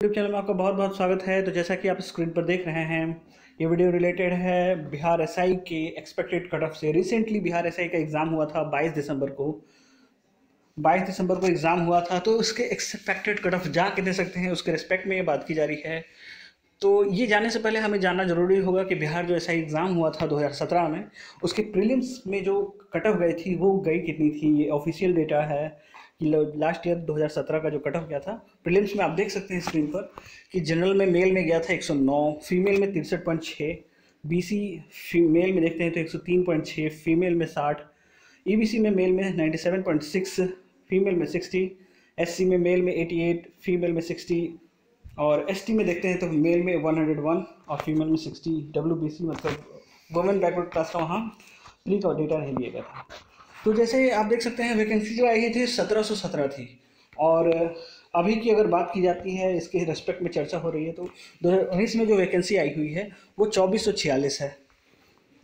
YouTube channel में आपका बहुत बहुत स्वागत है। तो जैसा कि आप स्क्रीन पर देख रहे हैं, ये वीडियो रिलेटेड है बिहार एसआई के एक्सपेक्टेड कट ऑफ़ से। रिसेंटली बिहार एसआई का एग्ज़ाम हुआ था 22 दिसंबर को। 22 दिसंबर को एग्ज़ाम हुआ था तो उसके एक्सपेक्टेड कट ऑफ़ जा के दे सकते हैं, उसके रिस्पेक्ट में ये बात की जा रही है। तो ये जाने से पहले हमें जानना ज़रूरी होगा कि बिहार जो ऐसा एग्ज़ाम हुआ था 2017 में, उसके प्रीलिम्स में जो कट ऑफ़ गई थी, वो गई कितनी थी? ये ऑफिशियल डेटा है। कि लास्ट ईयर 2017 का जो कट ऑफ़ गया था प्रीलिम्स में आप देख सकते हैं स्क्रीन पर कि जनरल में मेल में गया था 109 फीमेल में तिरसठ पॉइंट छः बी सी मेल में देखते हैं तो 103.6 फीमेल में 60 ई e में मेल में 97.6 फीमेल में 60 एससी में मेल में 88 फीमेल में 60 और एसटी में देखते हैं तो मेल में 101 और फीमेल में 60 डब्ल्यू मतलब वुमेन बैकवर्ड क्लास का वहाँ प्री का डेटा नहीं दिया गया था। तो जैसे आप देख सकते हैं वैकेंसी जो आई थी सत्रह सौ सत्रह थी। और अभी की अगर बात की जाती है, इसके रेस्पेक्ट में चर्चा हो रही है तो दो हज़ार उन्नीस में जो वैकेंसी आई हुई है, वो चौबीस सौ छियालीस है।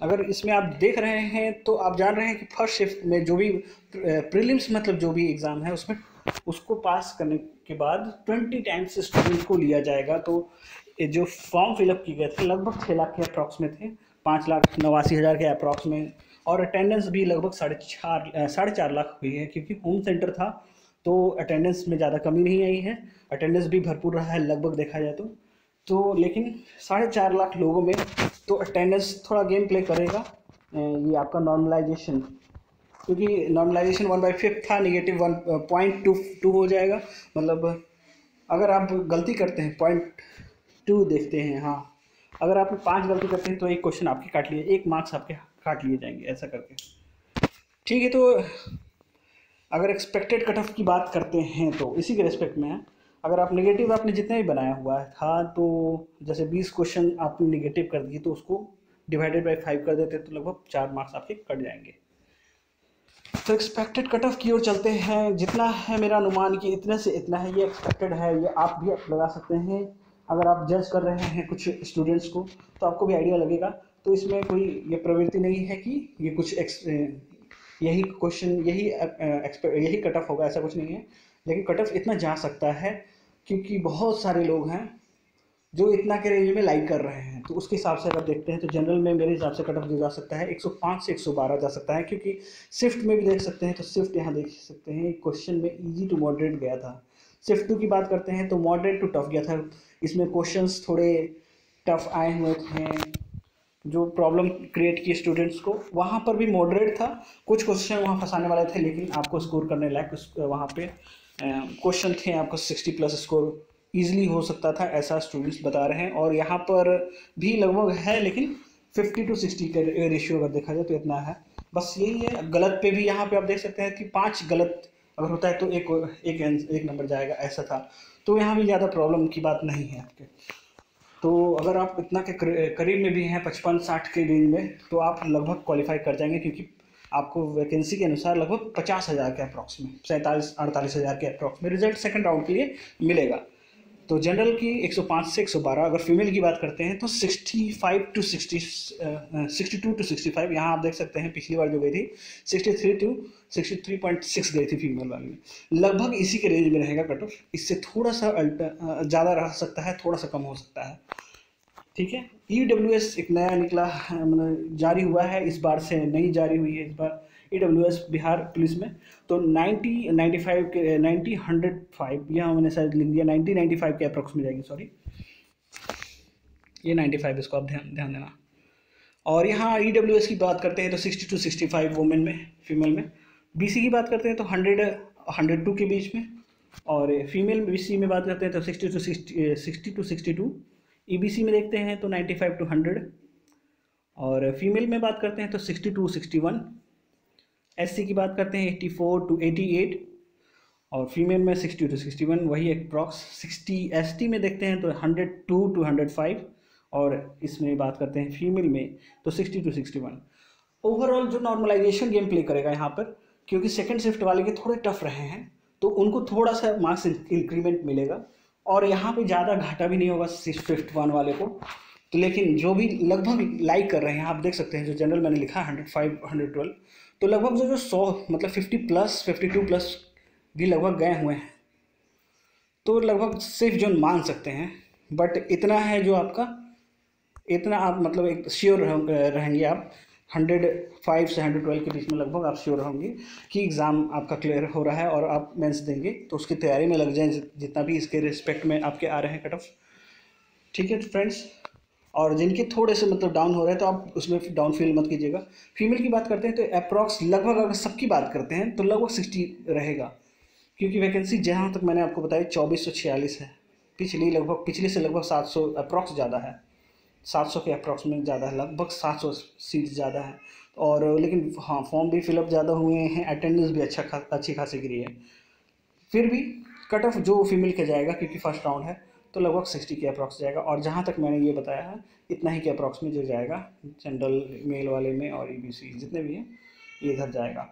अगर इसमें आप देख रहे हैं तो आप जान रहे हैं कि फ़र्स्ट शिफ्ट में जो भी प्रीलिम्स मतलब जो भी एग्ज़ाम है, उसमें, उसको पास करने के बाद ट्वेंटी टाइम्स स्टूडेंट को लिया जाएगा। तो जो फॉर्म फिलअप किए गए थे, लगभग छः लाख के अप्रॉक्स में थे, पाँच लाख, नवासी हज़ार के अप्रॉक्स में, और अटेंडेंस भी लगभग साढ़े चार साढ़े चार लाख हुई है, क्योंकि होम सेंटर था तो अटेंडेंस में ज़्यादा कमी नहीं आई है, अटेंडेंस भी भरपूर रहा है, लगभग देखा जाए तो। तो लेकिन साढ़े चार लाख लोगों में तो अटेंडेंस थोड़ा गेम प्ले करेगा ये आपका नॉर्मलाइजेशन क्योंकि नॉर्मलाइजेशन वन बाई फिफ्थ था negative one point two two हो जाएगा मतलब अगर आप गलती करते हैं पॉइंट टू देखते हैं हाँ। अगर आप पाँच गलती करते हैं तो एक क्वेश्चन आपके काट लिए, एक मार्क्स आपके काट लिए जाएँगे, ऐसा करके। ठीक है तो अगर एक्सपेक्टेड कट ऑफ़ की बात करते हैं तो इसी के रिस्पेक्ट में, अगर आप नेगेटिव आपने जितना भी बनाया हुआ था तो जैसे बीस क्वेश्चन आपने नेगेटिव कर दिए तो उसको डिवाइडेड बाई फाइव कर देते तो लगभग चार मार्क्स आपके कट जाएँगे। तो एक्सपेक्टेड कट ऑफ़ की ओर चलते हैं, जितना है मेरा अनुमान कि इतने से इतना है, ये एक्सपेक्टेड है, ये आप भी लगा सकते हैं। अगर आप जज कर रहे हैं कुछ स्टूडेंट्स को तो आपको भी आइडिया लगेगा। तो इसमें कोई ये प्रवृत्ति नहीं है कि ये कुछ यही क्वेश्चन यही यही कट ऑफ़ होगा, ऐसा कुछ नहीं है। लेकिन कट ऑफ़ इतना जा सकता है क्योंकि बहुत सारे लोग हैं जो इतना के रेंज में लाइक कर रहे हैं। तो उसके हिसाब से अगर देखते हैं तो जनरल में मेरे हिसाब से कट ऑफ़ जो जा सकता है। 105 से 112 जा सकता है, क्योंकि स्विफ्ट में भी देख सकते हैं तो स्विफ्ट यहाँ देख सकते हैं। क्वेश्चन में इजी टू मॉडरेट गया था। स्विफ्ट टू की बात करते हैं तो मॉडरेट टू टफ गया था। इसमें क्वेश्चन थोड़े टफ आए हुए थे। जो प्रॉब्लम क्रिएट की स्टूडेंट्स को, वहाँ पर भी मॉडरेट था। कुछ क्वेश्चन वहाँ फंसाने वाले थे, लेकिन आपको स्कोर करने लायक वहाँ पे क्वेश्चन थे। आपको सिक्सटी प्लस स्कोर ईजिली हो सकता था, ऐसा स्टूडेंट्स बता रहे हैं। और यहाँ पर भी लगभग है, लेकिन फिफ्टी टू सिक्सटी का रेशियो अगर देखा जाए तो इतना है। बस यही है, गलत पे भी यहाँ पे आप देख सकते हैं कि पाँच गलत अगर होता है तो एक एक एक नंबर जाएगा, ऐसा था। तो यहाँ भी ज़्यादा प्रॉब्लम की बात नहीं है आपके। तो अगर आप इतना के करीब में भी हैं, पचपन, साठ के रेंज में तो आप लगभग क्वालिफाई कर जाएँगे, क्योंकि आपको वैकेंसी के अनुसार लगभग पचास हज़ार के अप्रॉक्स में, सैंतालीस, अड़तालीस हज़ार के अप्रॉक्स में रिज़ल्ट सेकंड राउंड के लिए मिलेगा। तो जनरल की 105 से 112 अगर फीमेल की बात करते हैं तो 65 to 60 sixty two to sixty five यहाँ आप देख सकते हैं पिछली बार जो गई थी 63 टू 63.6 गई थी फीमेल वाली। में लगभग इसी के रेंज में रहेगा कट ऑफ़ इससे थोड़ा सा ज़्यादा रह सकता है, थोड़ा सा कम हो सकता है। ठीक है? ई डब्ल्यू एस एक नया निकला मतलब जारी हुआ है, इस बार से नई जारी हुई है, इस बार। E W S Bihar police में। तो 90 95 के 90 हंड्रेड फाइव, यहाँ मैंने शायद लिख दिया 90 95 के अप्रोक्स में जाएगी सॉरी ये 95 इसको आप ध्यान ध्यान देना। और यहाँ ई डब्ल्यू एस की बात करते हैं तो 60 टू 65 वोमेन में, फीमेल में। बी सी की बात करते हैं तो हंड्रेड हंड्रेड टू के बीच में। और फीमेल बी सी में बात करते हैं तो sixty two, sixty sixty two sixty two. E B C में देखते हैं तो नाइन्टी फाइव टू हंड्रेड। और फीमेल में बात करते हैं तो sixty two, sixty one. S C की बात करते हैं eighty four to eighty eight और फीमेल में सिक्सटी टू सिक्सटी वन वही अप्रॉक्स सिक्सटी एस टी में देखते हैं तो hundred two to hundred five और इसमें बात करते हैं फीमेल में तो sixty two sixty one overall जो नॉर्मलाइजेशन गेम प्ले करेगा यहाँ पर, क्योंकि सेकंड शिफ्ट वाले के थोड़े टफ रहे हैं तो उनको थोड़ा सा मार्क्स इंक्रीमेंट मिलेगा और यहाँ पे ज़्यादा घाटा भी नहीं होगा फिफ्थ वन वाले को। तो लेकिन जो भी लगभग लाइक कर रहे हैं, आप देख सकते हैं जो जनरल मैंने लिखा है हंड्रेड फाइव हंड्रेड ट्वेल्व तो लगभग जो जो सौ मतलब fifty plus fifty two plus भी लगभग गए हुए हैं। तो लगभग सेफ़ जोन मान सकते हैं बट इतना है जो आपका, इतना आप मतलब एक श्योर रहेंगे आप। हंड्रेड फाइव से हंड्रेड ट्वेल्व के बीच में लगभग आप श्योर होंगे कि एग्ज़ाम आपका क्लियर हो रहा है और आप मेंस देंगे। तो उसकी तैयारी में लग जाए जितना भी इसके रिस्पेक्ट में आपके आ रहे हैं कट ऑफ़ ठीक है फ्रेंड्स और जिनके थोड़े से मतलब डाउन हो रहे हैं तो आप उसमें डाउन फील मत कीजिएगा। फीमेल की बात करते हैं तो अप्रॉक्स लगभग अगर सबकी बात करते हैं तो लगभग सिक्सटी रहेगा। क्योंकि वैकेंसी जहाँ तक मैंने आपको बताया चौबीस सौ छियालीस है। पिछली लगभग, पिछले से लगभग सात सौ अप्रॉक्स ज़्यादा है। सात सौ के अप्रॉक्स में ज़्यादा है, लगभग सात सौ सीट ज़्यादा है। और, लेकिन हाँ फॉर्म भी फिलअप ज़्यादा हुए हैं अटेंडेंस भी अच्छा खा, अच्छी खासी गिरी है। फिर भी कट ऑफ़ जो फीमेल के जाएगा, क्योंकि फ़र्स्ट राउंड है तो लगभग सिक्सटी के अप्रॉक्स जाएगा। और जहाँ तक मैंने ये बताया है, इतना ही के अप्रॉक्स में जो जाएगा जनरल मेल वाले में और ई e जितने भी हैं, ये इधर जाएगा।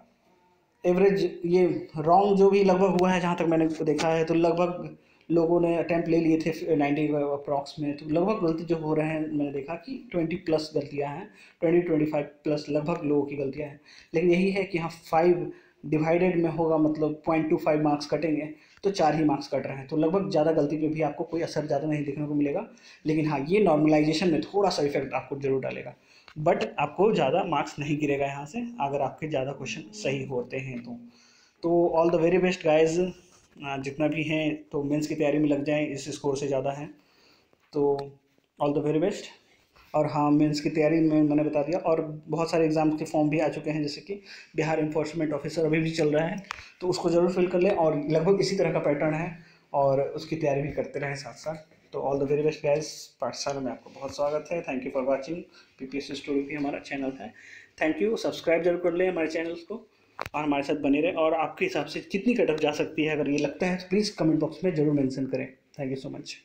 एवरेज ये रॉन्ग जो भी लगभग हुआ है, जहाँ तक मैंने देखा है तो लगभग लोगों ने अटैम्प्ट ले लिए थे नाइन्टी अप्रॉक्स में। तो लगभग गलती जो हो रहे हैं, मैंने देखा कि ट्वेंटी प्लस गलतियाँ हैं ट्वेंटी ट्वेंटी फाइव प्लस लगभग लोगों की गलतियाँ हैं। लेकिन यही है कि हाँ फाइव डिवाइडेड में होगा मतलब पॉइंट टू फाइव मार्क्स कटेंगे। तो चार ही मार्क्स कट रहे हैं। तो लगभग ज़्यादा गलती पे भी आपको कोई असर ज़्यादा नहीं देखने को मिलेगा। लेकिन हाँ ये नॉर्मलाइजेशन में थोड़ा सा इफ़ेक्ट आपको ज़रूर डालेगा। बट आपको ज़्यादा मार्क्स नहीं गिरेगा यहाँ से, अगर आपके ज़्यादा क्वेश्चन सही होते हैं तो। तो all the very best guys जितना भी हैं तो मेंस की तैयारी में लग जाएँ, इस स्कोर से ज़्यादा है। तो ऑल द वेरी बेस्ट और हाँ मेंस की तैयारी में मैंने बता दिया। और बहुत सारे एग्ज़ाम के फॉर्म भी आ चुके हैं, जैसे कि बिहार इन्फोर्समेंट ऑफिसर अभी भी चल रहा है तो उसको ज़रूर फिल कर लें और लगभग इसी तरह का पैटर्न है और उसकी तैयारी भी करते रहें साथ साथ तो all the very best guys पाठशाला में आपको बहुत स्वागत है। Thank you for watching PPS story भी हमारा चैनल है। थैंक यू सब्सक्राइब ज़रूर कर लें हमारे चैनल्स को और हमारे साथ बने रहे और आपके हिसाब से कितनी कटअप जा सकती है, अगर ये लगता है तो प्लीज़ कमेंट बॉक्स में ज़रूर मेंशन करें। Thank you so much